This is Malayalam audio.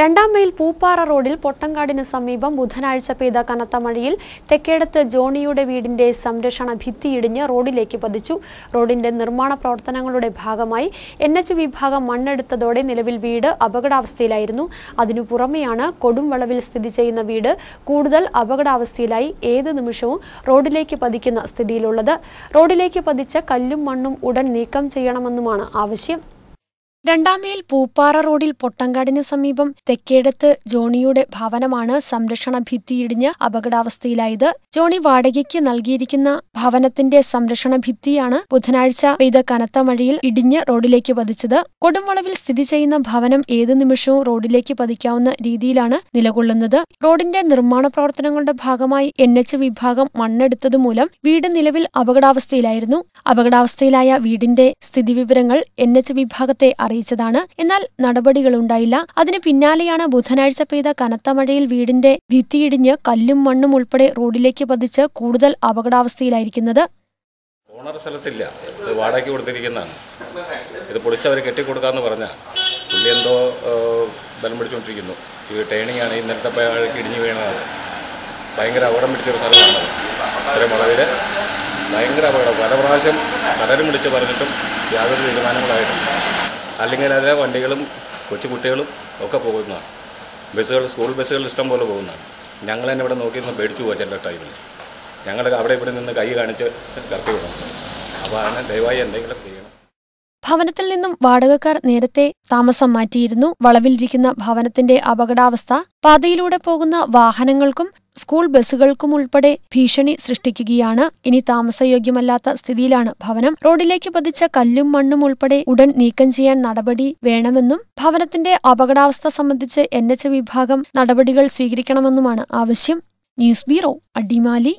രണ്ടാം മൈൽ പൂപ്പാറ റോഡിൽ പൊട്ടങ്കാടിന് സമീപം ബുധനാഴ്ച പെയ്ത കനത്ത മഴയിൽ തെക്കേടത്ത് ജോണിയുടെ വീടിന്റെ സംരക്ഷണ ഭിത്തിയിടിഞ്ഞ് റോഡിലേക്ക് പതിച്ചു. റോഡിന്റെ നിർമ്മാണ പ്രവർത്തനങ്ങളുടെ ഭാഗമായി എൻ വിഭാഗം മണ്ണെടുത്തതോടെ നിലവിൽ വീട് അപകടാവസ്ഥയിലായിരുന്നു. അതിനു പുറമെയാണ് കൊടുംവളവിൽ സ്ഥിതി ചെയ്യുന്ന വീട് കൂടുതൽ അപകടാവസ്ഥയിലായി ഏത് നിമിഷവും റോഡിലേക്ക് പതിക്കുന്ന സ്ഥിതിയിലുള്ളത്. റോഡിലേക്ക് പതിച്ച കല്ലും മണ്ണും ഉടൻ നീക്കം ചെയ്യണമെന്നുമാണ് ആവശ്യം. രണ്ടാമേൽ പൂപ്പാറ റോഡിൽ പൊട്ടങ്കാടിന് സമീപം തെക്കേടത്ത് ജോണിയുടെ ഭവനമാണ് സംരക്ഷണ ഭിത്തിയിടിഞ്ഞ് അപകടാവസ്ഥയിലായത്. ജോണി വാടകയ്ക്ക് നൽകിയിരിക്കുന്ന ഭവനത്തിന്റെ സംരക്ഷണ ഭിത്തിയാണ് ബുധനാഴ്ച പെയ്ത കനത്ത മഴയിൽ ഇടിഞ്ഞ് റോഡിലേക്ക് പതിച്ചത്. കൊടുംവളവിൽ സ്ഥിതി ചെയ്യുന്ന ഭവനം ഏത് നിമിഷവും റോഡിലേക്ക് പതിക്കാവുന്ന രീതിയിലാണ് നിലകൊള്ളുന്നത്. റോഡിന്റെ നിർമ്മാണ പ്രവർത്തനങ്ങളുടെ ഭാഗമായി എൻ എച്ച് വിഭാഗം മണ്ണെടുത്തതുമൂലം വീട് നിലവിൽ അപകടാവസ്ഥയിലായിരുന്നു. അപകടാവസ്ഥയിലായ വീടിന്റെ സ്ഥിതിവിവരങ്ങൾ എൻ എച്ച് വിഭാഗത്തെ അറിയിച്ചതാണ്. എന്നാൽ നടപടികളുണ്ടായില്ല അതിന് പിന്നാലെയാണ് ബുധനാഴ്ച പെയ്ത കനത്ത മഴയിൽ വീടിന്റെ ഭിത്തിയിടിഞ്ഞ് കല്ലും മണ്ണും ഉൾപ്പെടെ റോഡിലേക്ക് പതിച്ച് കൂടുതൽ അപകടാവസ്ഥയിലായിരിക്കുന്നത്. ഓണർ സ്ഥലത്തില്ല. ഇത് വാടകയ്ക്ക് കൊടുത്തിരിക്കുന്നതാണ്. ഇത് പൊളിച്ചവർ കെട്ടിക്കൊടുക്കാമെന്ന് പറഞ്ഞാൽ പുള്ളി എന്തോ ബലം പിടിച്ചുകൊണ്ടിരിക്കുന്നു ഈ ടേണിംഗ് ആണ് ഇന്നലത്തെ പഴക്ക് ഇടിഞ്ഞു വീണതാണ് ഭയങ്കര അപകടം പിടിച്ചൊരു സ്ഥലമാണ് ഇത്രയും വളവിൽ ഭയങ്കര അപകടം. പല പ്രാവശ്യം പലരും വിളിച്ച് പറഞ്ഞിട്ടും യാതൊരു തീരുമാനങ്ങളായിട്ടും അല്ലെങ്കിൽ അതിലെ വണ്ടികളും കൊച്ചുകുട്ടികളും ഒക്കെ പോകുന്നതാണ്. ബസ്സുകൾ സ്കൂൾ ബസ്സുകൾ ഇഷ്ടം പോലെ പോകുന്നതാണ്. ഞങ്ങൾ തന്നെ ഇവിടെ നോക്കി നിന്ന് പേടിച്ചു പോകാം ചില ടൈമിൽ ഞങ്ങൾ അവിടെ ഇവിടെ നിന്ന് കൈ കാണിച്ച് കറക്കി വിടണം. അപ്പോൾ അതിന് ദയവായി എന്തെങ്കിലും ചെയ്യണം. ഭവനത്തിൽ നിന്നും വാടകക്കാർ നേരത്തെ താമസം മാറ്റിയിരുന്നു. വളവിലിരിക്കുന്ന ഭവനത്തിന്റെ അപകടാവസ്ഥ പാതയിലൂടെ പോകുന്ന വാഹനങ്ങൾക്കും സ്കൂൾ ബസ്സുകൾക്കും ഉൾപ്പെടെ ഭീഷണി സൃഷ്ടിക്കുകയാണ്. ഇനി താമസയോഗ്യമല്ലാത്ത സ്ഥിതിയിലാണ് ഭവനം. റോഡിലേക്ക് പതിച്ച കല്ലും മണ്ണും ഉൾപ്പെടെ ഉടൻ നീക്കം ചെയ്യാൻ നടപടി വേണമെന്നും ഭവനത്തിന്റെ അപകടാവസ്ഥ സംബന്ധിച്ച് എൻ വിഭാഗം നടപടികൾ സ്വീകരിക്കണമെന്നുമാണ് ആവശ്യം. News bureau Adimali.